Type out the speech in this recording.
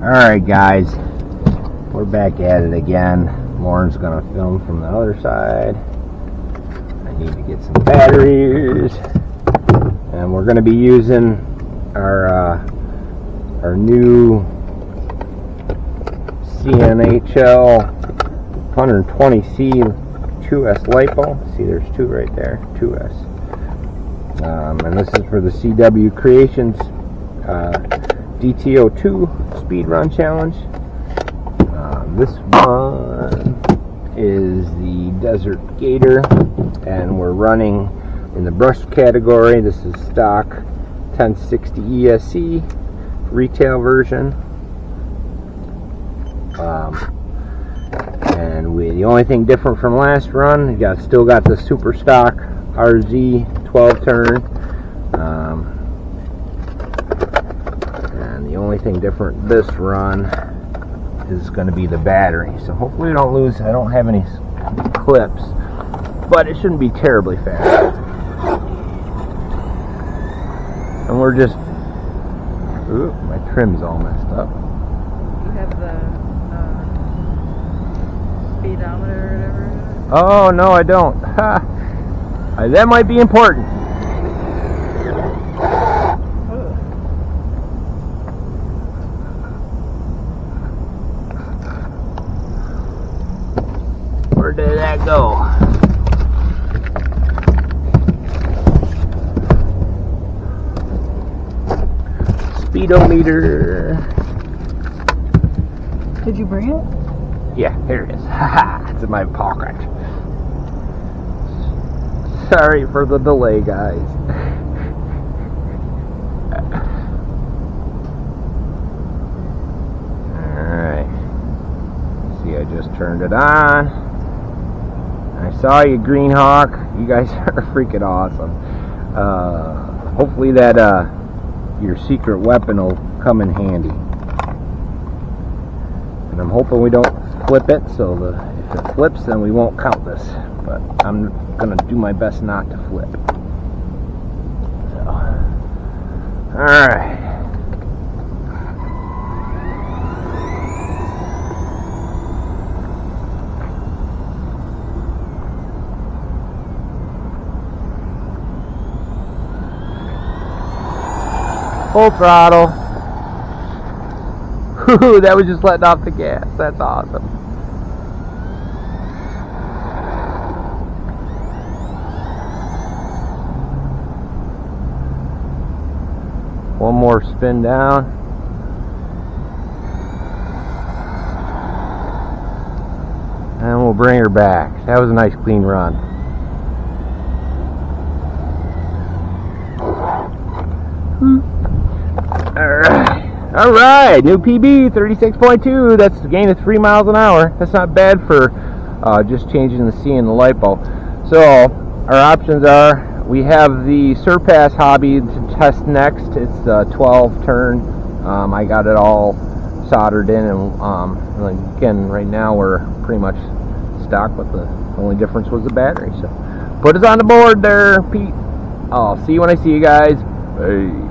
Alright guys, we're back at it again. Lauren's gonna film from the other side. I need to get some batteries. And we're gonna be using our uh, our new CNHL 120C 2S LiPo. See there's two right there, 2S. Um, and this is for the CW Creations uh, DT02 Speed Run Challenge. Um, this one is the Desert Gator, and we're running in the brush category. This is stock 1060 ESC retail version. Um, and we, the only thing different from last run, got still got the super stock RZ 12 turn. Um, only thing different this run is going to be the battery. So hopefully we don't lose, I don't have any clips, but it shouldn't be terribly fast. And we're just, ooh, my trim's all messed up. You have the uh, speedometer or whatever? Oh, no, I don't. Ha! that might be important. did that go? Speedometer. Did you bring it? Yeah, here it is. it's in my pocket. Sorry for the delay, guys. Alright. See, I just turned it on. I saw you, Greenhawk. You guys are freaking awesome. Uh, hopefully that uh, your secret weapon will come in handy. And I'm hoping we don't flip it, so the, if it flips, then we won't count this. But I'm going to do my best not to flip. So, Alright. Full throttle. Ooh, that was just letting off the gas. That's awesome. One more spin down. And we'll bring her back. That was a nice clean run. Hmm. All right, new PB, 36.2. That's a gain of three miles an hour. That's not bad for uh, just changing the C and the light bulb. So our options are we have the Surpass Hobby to test next. It's a 12 turn. Um, I got it all soldered in, and um, again, right now we're pretty much stock, but the only difference was the battery. So put us on the board there, Pete. I'll see you when I see you guys. Hey.